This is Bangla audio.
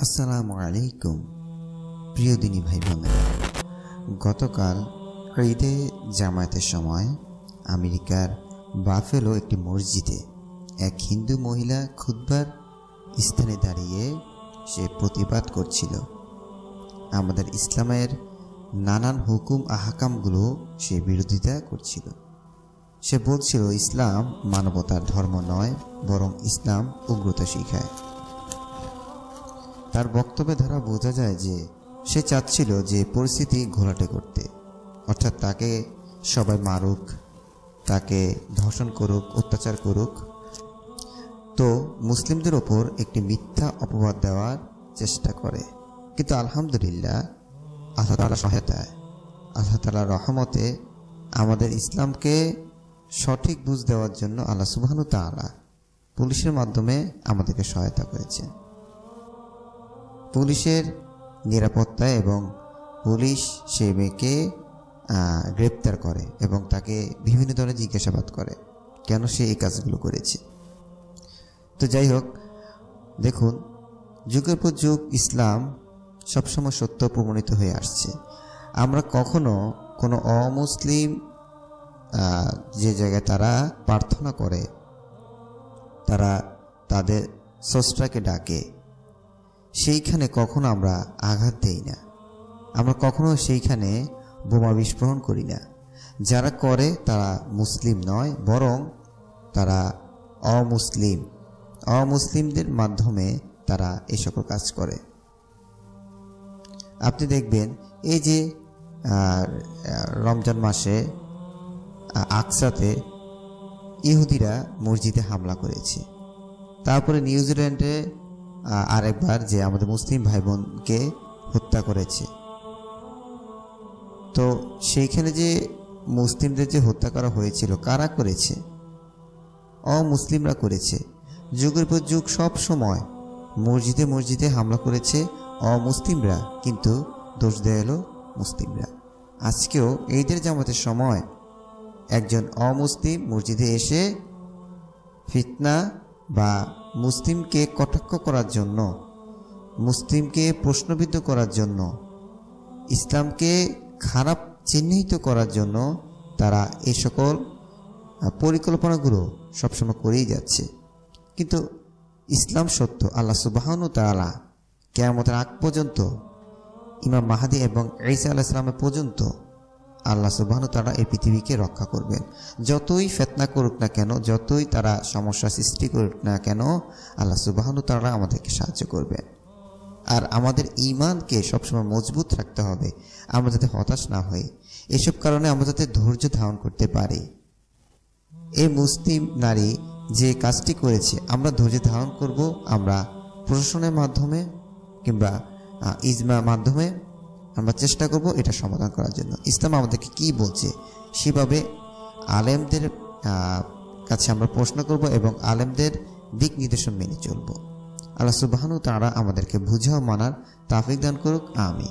আসসালামু আলাইকুম, প্রিয় দিনী ভাই বোনেরা। গতকাল ঈদে জামায়াতের সময় আমেরিকার বাফেলো একটি মসজিদে এক হিন্দু মহিলা খুদ্বার স্থানে দাঁড়িয়ে সে প্রতিবাদ করছিল। আমাদের ইসলামের নানান হুকুম আহাকামগুলো সে বিরোধিতা করছিল। সে বলছিল, ইসলাম মানবতার ধর্ম নয়, বরং ইসলাম উগ্রতা শিখায়। তার বক্তব্যে দ্বারা বোঝা যায় যে, সে চাচ্ছিল যে পরিস্থিতি ঘোলাটে করতে। অর্থাৎ তাকে সবাই মারুক, তাকে ধর্ষণ করুক, অত্যাচার করুক। তো মুসলিমদের ওপর একটি মিথ্যা অপবাদ দেওয়ার চেষ্টা করে। কিন্তু আলহামদুলিল্লাহ, আল্লাহ তালা সহায়তায়, আল্লাহ তালা রহমতে আমাদের ইসলামকে সঠিক বুঝ দেওয়ার জন্য আল্লাহ সুবাহানু তালা পুলিশের মাধ্যমে আমাদেরকে সহায়তা করেছেন। পুলিশের নিরাপত্তা এবং পুলিশ সেই মেয়েকে গ্রেপ্তার করে এবং তাকে বিভিন্ন ধরনের জিজ্ঞাসাবাদ করে, কেন সে এই কাজগুলো করেছে। তো যাই হোক, দেখুন, যুগের পর যুগ ইসলাম সবসময় সত্য প্রমাণিত হয়ে আসছে। আমরা কখনো কোনো অমুসলিম যে জায়গায় তারা প্রার্থনা করে, তারা তাদের স্রষ্টাকে ডাকে, সেইখানে কখনো আমরা আঘাত দেই না। আমরা কখনো সেইখানে বোমা বিস্ফোরণ করি না। যারা করে তারা মুসলিম নয়, বরং তারা অমুসলিম। অমুসলিমদের মাধ্যমে তারা এই সকল কাজ করে। আপনি দেখবেন, এই যে রমজান মাসে আকসাতে ইহুদিরা মসজিদে হামলা করেছে। তারপরে নিউজিল্যান্ডে আরেকবার যে আমাদের মুসলিম ভাই বোনকে হত্যা করেছে। তো সেইখানে যে মুসলিমদের যে হত্যা করা হয়েছিল, কারা করেছে? অমুসলিমরা করেছে। যুগের পর যুগ সব সময় মসজিদে মসজিদে হামলা করেছে অমুসলিমরা, কিন্তু দোষ দেয় এলো মুসলিমরা। আজকেও এইদের জামাতের সময় একজন অমুসলিম মসজিদে এসে ফিতনা বা মুসলিমকে কটাক্ষ করার জন্য, মুসলিমকে প্রশ্নবিদ্ধ করার জন্য, ইসলামকে খারাপ চিহ্নিত করার জন্য তারা এই সকল পরিকল্পনাগুলো সবসময় করেই যাচ্ছে। কিন্তু ইসলাম সত্য, আল্লাহ সুবাহনু তালা কেয়ামতের আগ পর্যন্ত, ইমাম মাহাদি এবং ঈসা আল্লাহ ইসলামের পর্যন্ত আল্লাহ সুবাহনু তারা এই পৃথিবীকে রক্ষা করবেন। যতই ফেতনা করুক না কেন, যতই তারা সমস্যা সৃষ্টি করুক না কেন, আল্লাহ সুবাহনু তারা আমাদেরকে সাহায্য করবেন। আর আমাদের ইমানকে সবসময় মজবুত রাখতে হবে, আমরা যাতে হতাশ না হই। এসব কারণে আমরা যাতে ধৈর্য ধারণ করতে পারি। এই মুসলিম নারী যে কাজটি করেছে, আমরা ধৈর্য ধারণ করব, আমরা প্রশাসনের মাধ্যমে কিংবা ইজমার মাধ্যমে আমরা চেষ্টা করব এটা সমাধান করার জন্য। ইসলাম আমাদেরকে কি বলছে? সেভাবে আলেমদের কাছে আমরা প্রশ্ন করব এবং আলেমদের দিক নির্দেশন মেনে চলব। আল্লাহ সুবাহানু তারা আমাদেরকে বুঝাও মানার তাফিক দান করুক। আমি